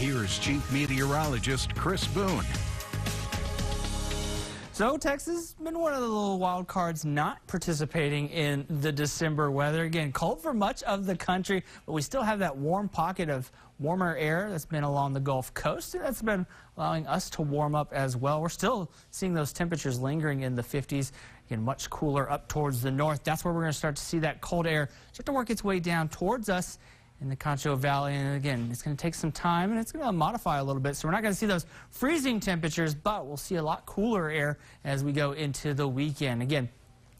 Here's Chief Meteorologist Chris Boone. So Texas has been one of the little wild cards not participating in the December weather. Again, cold for much of the country, but we still have that warm pocket of warmer air that's been along the Gulf Coast. And that's been allowing us to warm up as well. We're still seeing those temperatures lingering in the 50s. Again, much cooler up towards the north. That's where we're going to start to see that cold air start to work its way down towards us in the Concho Valley. And again, it's going to take some time and it's going to modify a little bit. So we're not going to see those freezing temperatures, but we'll see a lot cooler air as we go into the weekend. Again,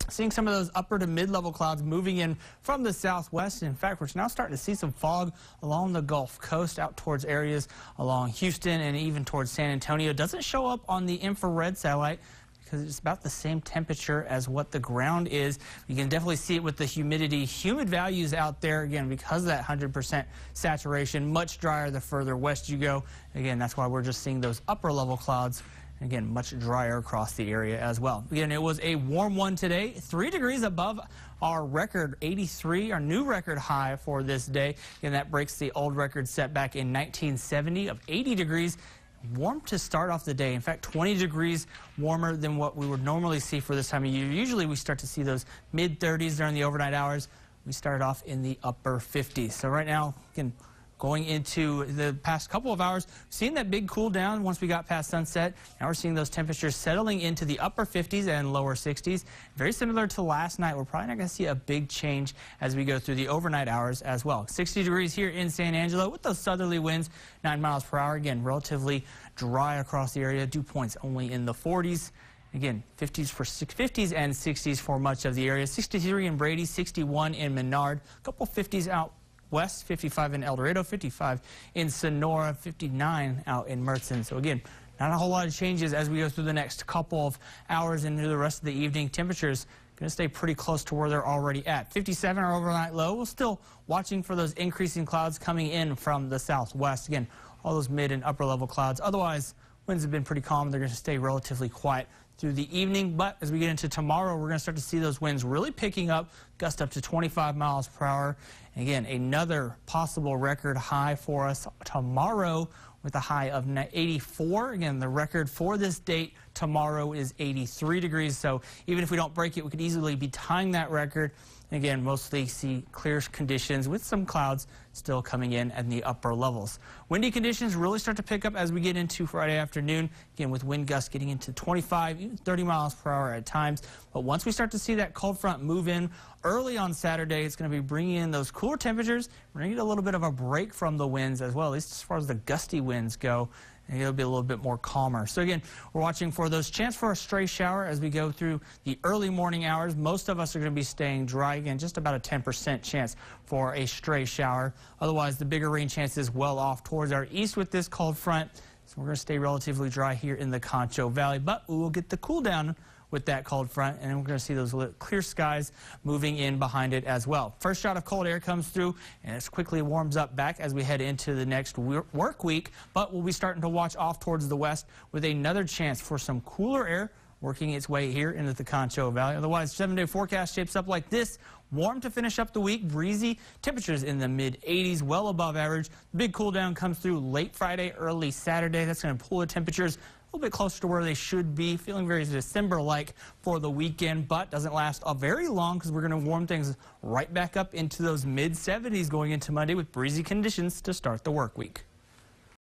seeing some of those upper to mid-level clouds moving in from the southwest. In fact, we're now starting to see some fog along the Gulf Coast out towards areas along Houston and even towards San Antonio. Doesn't show up on the infrared satellite because it's about the same temperature as what the ground is. You can definitely see it with the humidity. Humid values out there, again, because of that 100% saturation, much drier the further west you go. Again, that's why we're just seeing those upper level clouds Again, much drier across the area as well. Again, it was a warm one today, three degrees above our record 83, our new record high for this day. And that breaks the old record set back in 1970 of 80 degrees warm to start off the day. In fact, 20 degrees warmer than what we would normally see for this time of year. Usually we start to see those mid 30s during the overnight hours. We started off in the upper 50s. So right now, again, going into the past couple of hours, seeing that big cool down once we got past sunset. Now we're seeing those temperatures settling into the upper 50s and lower 60s. Very similar to last night. We're probably not going to see a big change as we go through the overnight hours as well. 60 degrees here in San Angelo with those southerly winds, 9 miles per hour. Again, relatively dry across the area. Dew points only in the 40s. Again, 50s for 50s and 60s for much of the area. 63 in Brady, 61 in Menard. A couple 50s out west, 55 in Eldorado, 55 in Sonora, 59 out in Mertzon. So again, not a whole lot of changes as we go through the next couple of hours into the rest of the evening. Temperatures going to stay pretty close to where they're already at. 57 our overnight low. We're still watching for those increasing clouds coming in from the southwest. Again, all those mid and upper level clouds. Otherwise, winds have been pretty calm. They're going to stay relatively quiet through the evening. But as we get into tomorrow, we're going to start to see those winds really picking up, gust up to 25 miles per hour. Again, another possible record high for us tomorrow with a high of 84. Again, the record for this date tomorrow is 83 degrees. So even if we don't break it, we could easily be tying that record. And Again, mostly see clear conditions with some clouds still coming in at the upper levels. Windy conditions really start to pick up as we get into Friday afternoon. Again, with wind gusts getting into 25, even 30 miles per hour at times. But once we start to see that cold front move in early on Saturday, it's going to be bringing in those cooler temperatures. We're going to get a little bit of a break from the winds as well, at least as far as the gusty winds go it'll be a little bit more calmer. So again, we're watching for those chance for a stray shower as we go through the early morning hours. Most of us are going to be staying dry. Again, just about a 10% chance for a stray shower. Otherwise, the bigger rain chance is well off towards our east with this cold front. So we're going to stay relatively dry here in the Concho Valley, but we will get the cool down with that cold front, and we're going to see those clear skies moving in behind it as well. First shot of cold air comes through, and it quickly warms up back as we head into the next work week, but we'll be starting to watch off towards the west with another chance for some cooler air working its way here into the Concho Valley. Otherwise, seven-day forecast shapes up like this. Warm to finish up the week, breezy, temperatures in the mid-80s, well above average. Big cool down comes through late Friday, early Saturday. That's going to pull the temperatures a little bit closer to where they should be. Feeling very December-like for the weekend, but doesn't last a very long because we're going to warm things right back up into those mid-70s going into Monday with breezy conditions to start the work week.